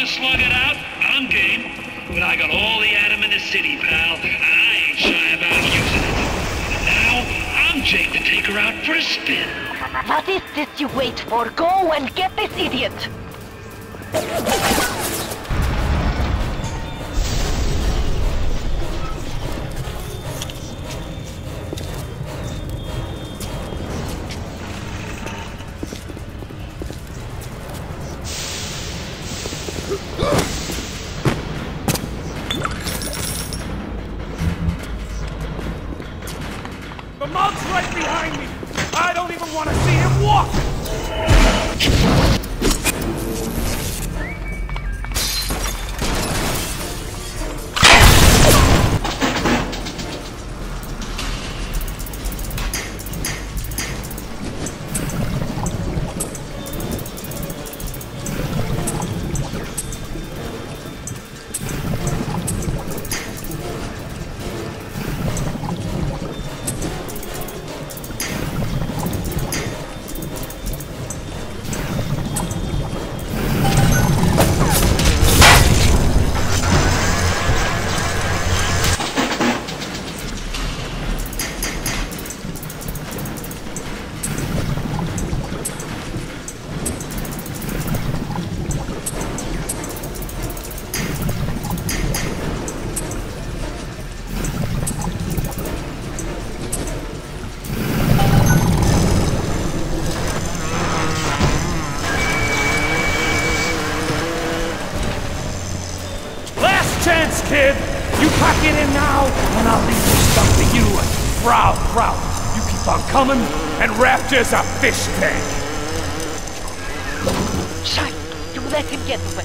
to slug it out, I'm game. But I got all the Adam in the city, pal, and I ain't shy about using it. And now, I'm Jake to take her out for a spin. What is this you wait for? Go and get this idiot! And Rapture's a fish tank. Shine! You let him get away.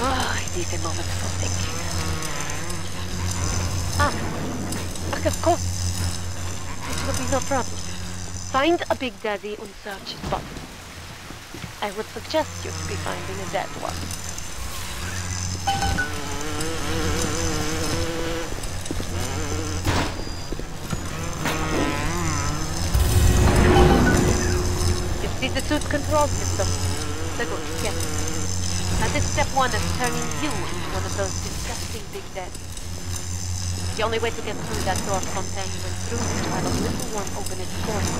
Ah, I need a moment for thinking. Ah, ach, of course. This will be no problem. Find a Big Daddy and search his body. I would suggest you to be finding a dead one. Suit control system? The yes. That is step one of turning you into one of those disgusting big daddies. The only way to get through that door Fontaine went through is to have a little one open corner.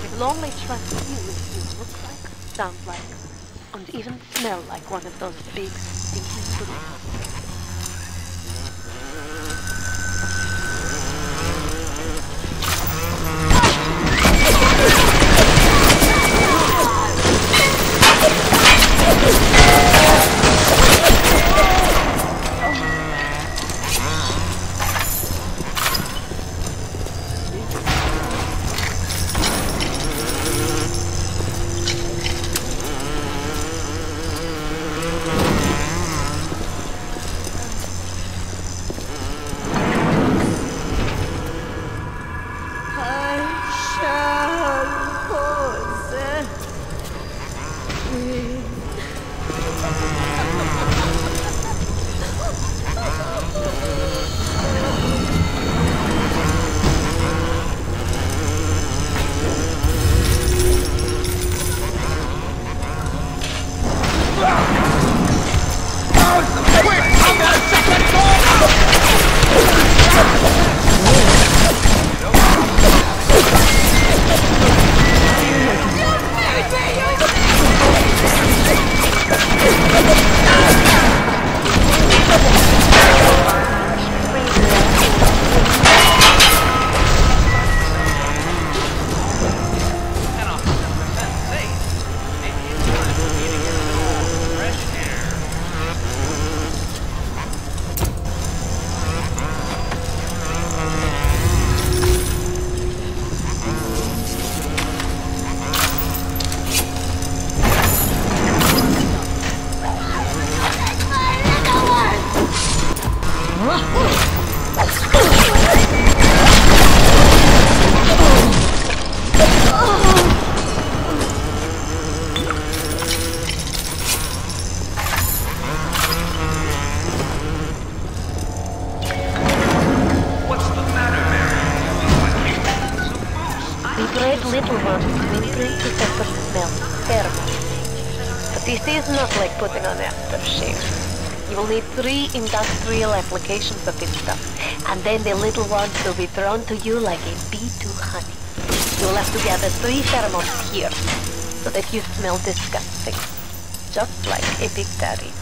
It will only trust you if you look like, sound like, and even smell like one of those big, stinky brutes. Little ones to increase the smell, pheromones. But This is not like putting on aftershave. You will need three industrial applications of this stuff, and then the little ones will be drawn to you like a bee to honey. You will have to gather three pheromones here, so that you smell disgusting. Just like a big daddy.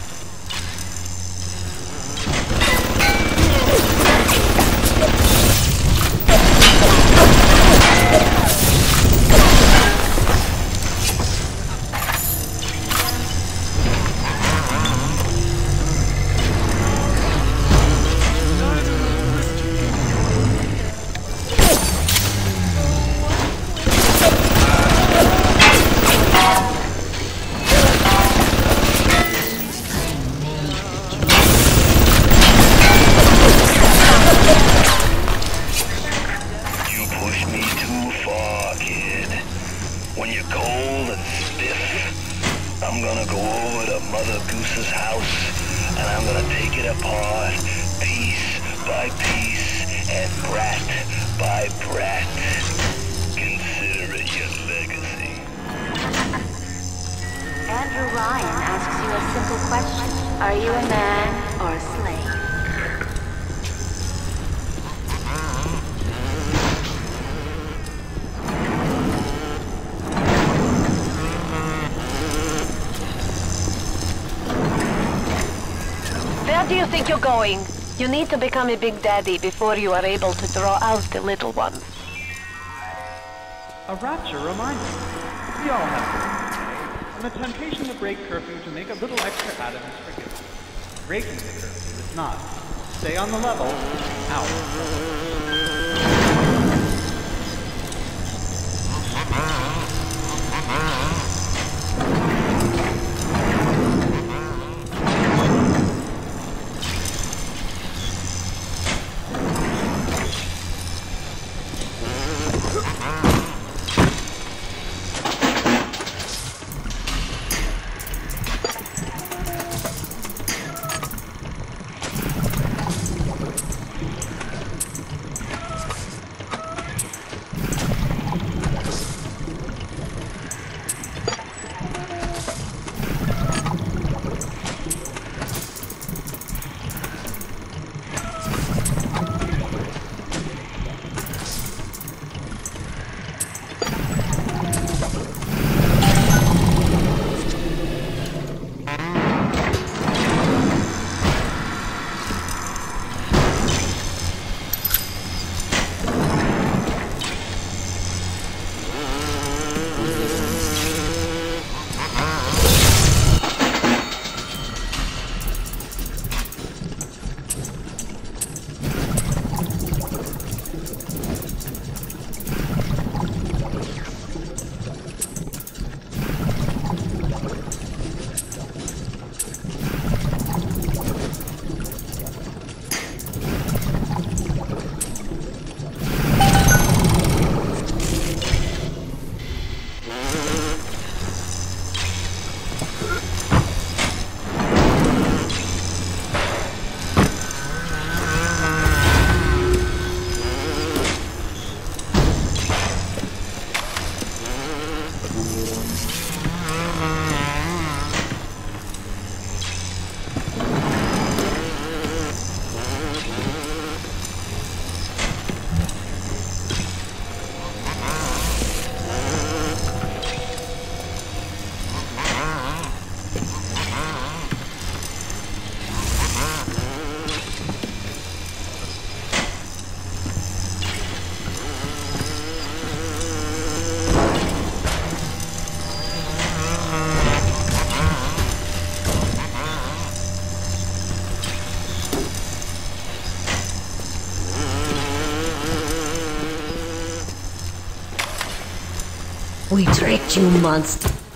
You're cold and stiff, I'm gonna go over to Mother Goose's house and I'm gonna take it apart, piece by piece and brat by brat. Consider it your legacy. Andrew Ryan asks you a simple question. Are you a man or a slave? Do you think you're going? You need to become a big daddy before you are able to draw out the little ones. A rapture reminder. We all have them. And the temptation to break curfew to make a little extra Adam is forgiven. Breaking the curfew is not. Stay on the level. Out. We tricked you, monster.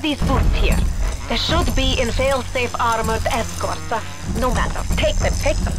These boots here? There should be in fail-safe armored escorts. Uh, no matter. Take them, take them.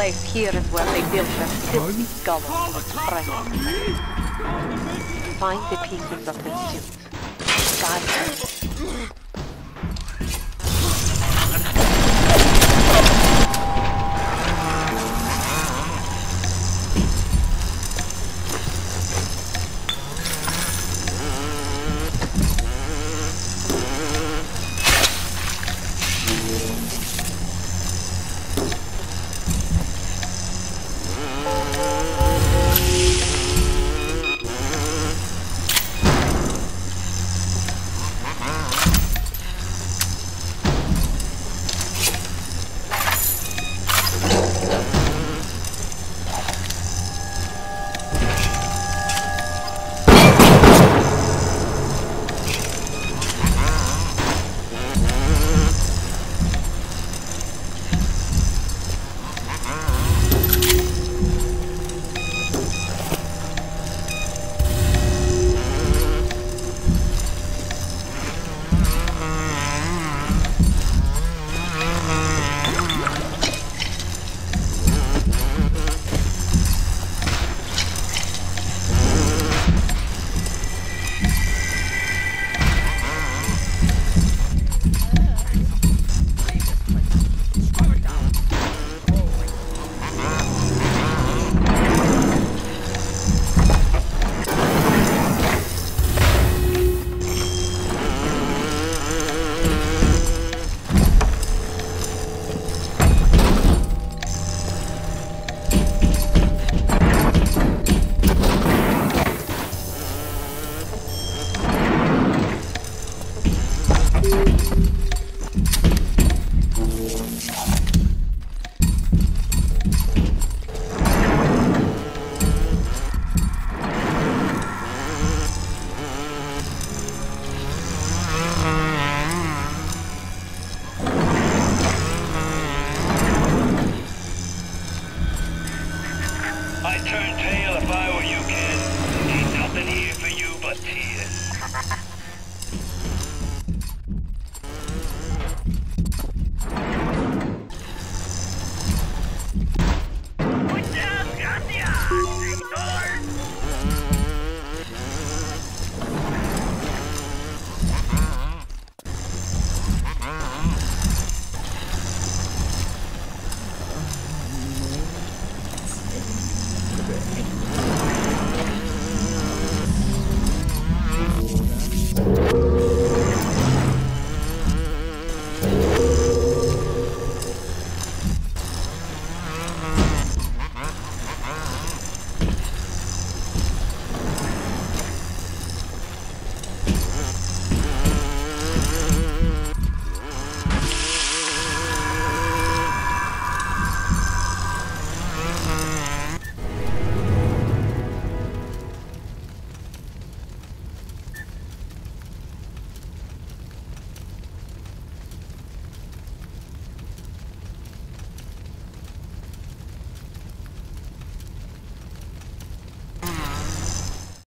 Place, here is where they built their filthy skull of strength. Find the pieces of the suit. Guide them.